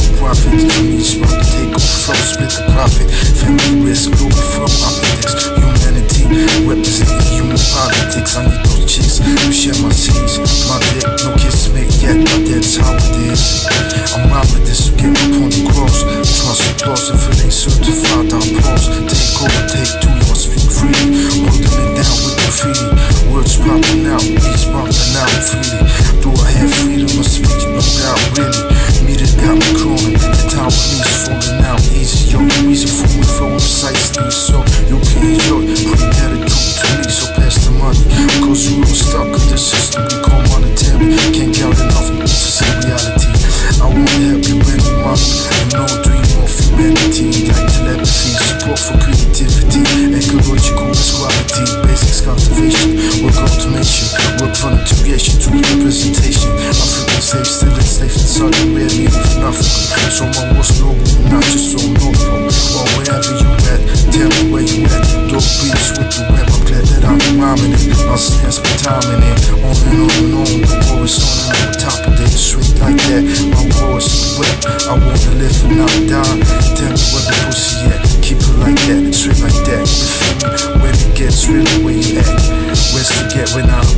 cash profits. Family is wrong to take off flow, split the profit. Family risk, global flow, optics. Humanity, representing human politics. I need those chicks, you share my scenes. My dick, no kiss me yet, but that's how it is. representation African safe, still it's safe in Southern where we live in Africa Someone was global, not just so noble. Or wherever you at, tell me where you at. Dope beats with the web, I'm glad that I'm rhyming it. I'll spend some time in it, on and on and on The war is on and on top of it, street like that. My war is wet, I wanna live and not die. Tell me where the pussy at, keep it like that, straight like that. You feel me? Where it gets, really where you at? Where's to get when I'm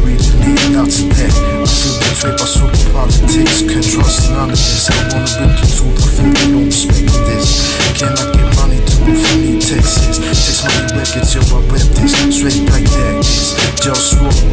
Just walk